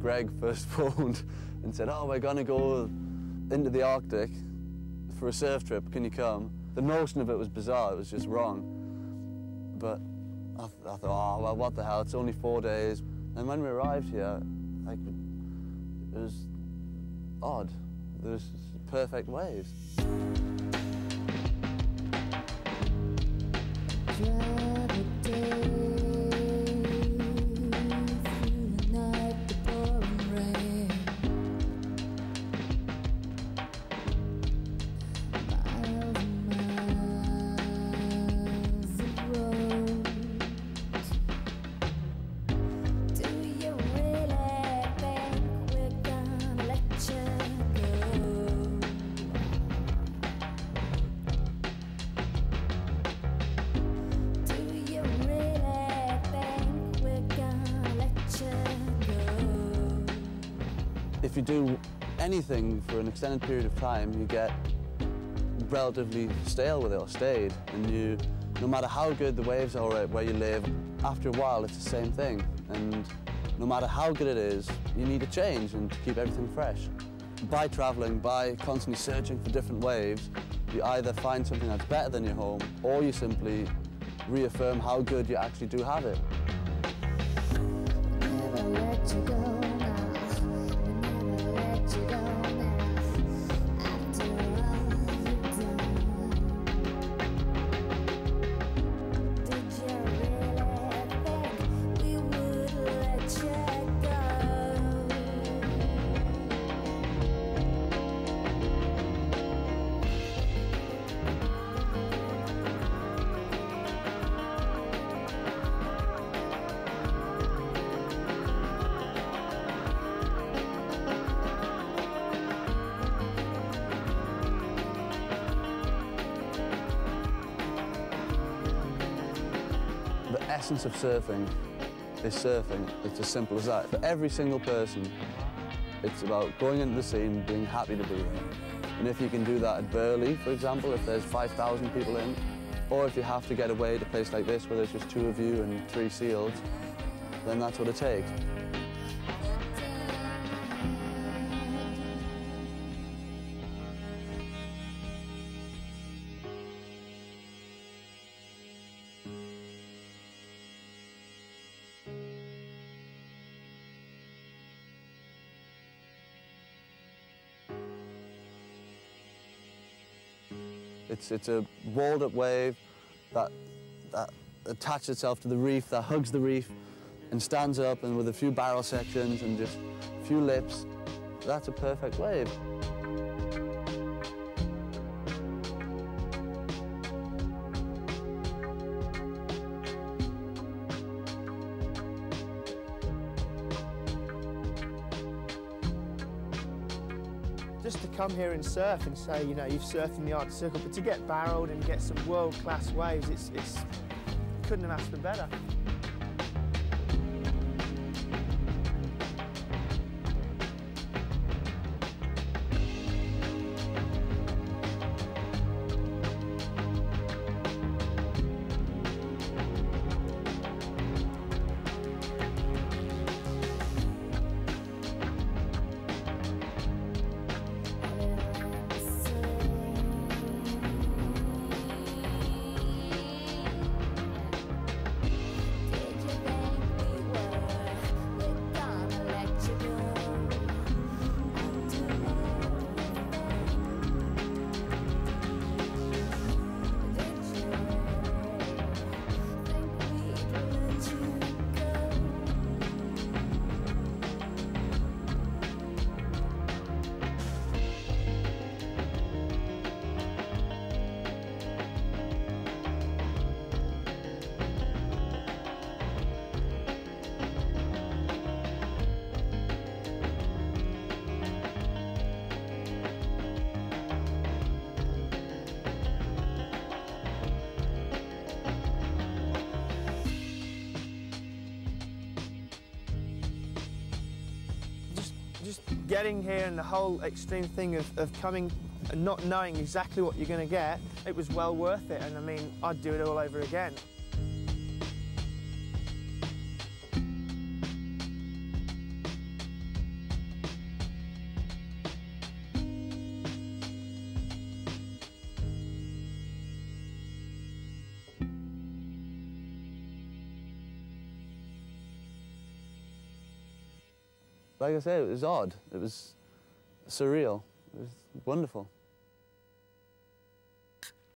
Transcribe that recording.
Greg first phoned and said, oh, we're going to go into the Arctic for a surf trip, can you come? The notion of it was bizarre, it was just wrong. But I, th I thought, oh, well, what the hell, it's only four days. And when we arrived here, like, it was odd. There was perfect waves. If you do anything for an extended period of time, you get relatively stale with it or stayed. And you, no matter how good the waves are where you live, after a while it's the same thing. And no matter how good it is, you need a change and to keep everything fresh. By traveling, by constantly searching for different waves, you either find something that's better than your home or you simply reaffirm how good you actually do have it. Essence of surfing is surfing. It's as simple as that. For every single person, it's about going into the sea and being happy to be there. And if you can do that at Burleigh, for example, if there's 5,000 people in, or if you have to get away to a place like this where there's just two of you and three seals, then that's what it takes. It's, it's a walled up wave that, that attaches itself to the reef, that hugs the reef and stands up and with a few barrel sections and just a few lips, that's a perfect wave. Just to come here and surf and say, you know, you've surfed in the Arctic Circle, but to get barreled and get some world-class waves, it's, it's couldn't have asked for better. Getting here and the whole extreme thing of, of coming and not knowing exactly what you're going to get, it was well worth it. And I mean, I'd do it all over again. Like I said, it was odd. It was surreal. It was wonderful.